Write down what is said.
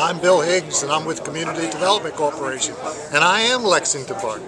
I'm Bill Higgs and I'm with Community Development Corporation and I am Lexington Park.